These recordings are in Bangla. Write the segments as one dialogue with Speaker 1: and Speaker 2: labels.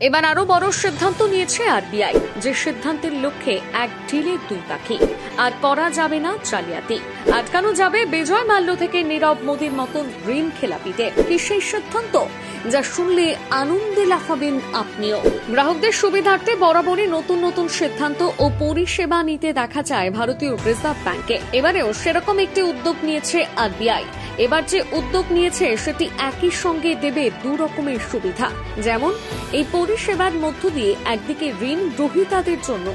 Speaker 1: এবার আরও বড় সিদ্ধান্ত নিয়েছে আরবিআই, যে সিদ্ধান্তের লক্ষ্যে এক ঢিলে দুই পাখি। আর করা যাবে না জালিয়াতি। আটকানো যাবে বিজয় মাল্য থেকে নীরব মোদীর মতন ঋণ খেলাপিদের কি সেই সিদ্ধান্ত? যা শুনলে আনন্দে লাফাবেন আপনিও। গ্রাহকদের সুবিধার্থে বরাবরই নতুন নতুন সিদ্ধান্ত ও পরিষেবা নিতে দেখা যায় ভারতীয় রিজার্ভ ব্যাংকে। এবারেও সেরকম একটি উদ্যোগ নিয়েছে আরবিআই। এবার যে উদ্যোগ নিয়েছে, সেটি একই সঙ্গে দেবে দু রকমের সুবিধা। যেমন, এই পরিষেবার মধ্য দিয়ে একদিকে ঋণ গ্রহীতাদের জন্য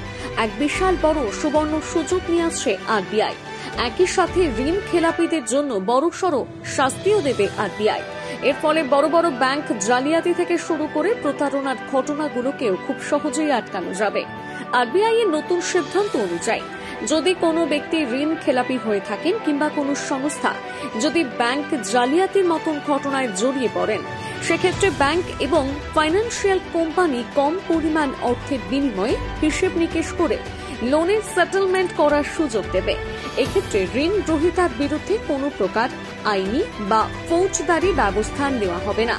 Speaker 1: এক বিশাল বড় সুবর্ণ সুযোগ নিয়ে আসছে আরবিআই। একই সাথে ঋণ খেলাপিদের জন্য বড়সড় শাস্তিও দেবে আরবিআই। এর ফলে বড় বড় ব্যাংক জালিয়াতি থেকে শুরু করে প্রতারণার ঘটনাগুলোকেও খুব সহজেই আটকানো যাবে। আরবিআই এর নতুন সিদ্ধান্ত অনুযায়ী, যদি কোনো ব্যক্তি ঋণ খেলাপি হয়ে থাকেন কিংবা কোনো সংস্থা যদি ব্যাংক জালিয়াতির মতন ঘটনায় জড়িয়ে পড়েন সেক্ষেত্রে ব্যাংক এবং ফাইন্যান্সিয়াল কোম্পানি কম পরিমাণ অর্থের বিনিময়ে হিসেব নিকেশ করে লোনের সেটেলমেন্ট করার সুযোগ দেবে। এক্ষেত্রে ঋণ গ্রহীতার বিরুদ্ধে কোনো প্রকার আইনি বা ফৌজদারি ব্যবস্থা নেওয়া হবে না।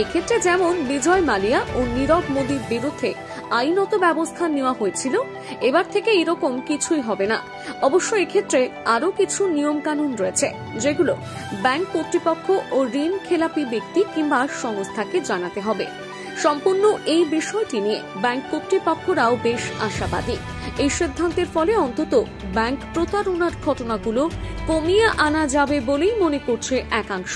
Speaker 1: এক্ষেত্রে যেমন বিজয় মালিয়া ও নীরব মোদীর বিরুদ্ধে আইনত ব্যবস্থা নেওয়া হয়েছিল, এবার থেকে এরকম কিছুই হবে না। অবশ্য এক্ষেত্রে আরও কিছু নিয়ম কানুন রয়েছে, যেগুলো ব্যাংক কর্তৃপক্ষ ও ঋণ খেলাপি ব্যক্তি কিংবা সংস্থাকে জানাতে হবে। সম্পূর্ণ এই বিষয়টি নিয়ে ব্যাংক কর্তৃপক্ষরাও বেশ আশাবাদী। এই সিদ্ধান্তের ফলে অন্তত ব্যাংক প্রতারণার ঘটনাগুলো কমিয়ে আনা যাবে বলেই মনে করছে একাংশ।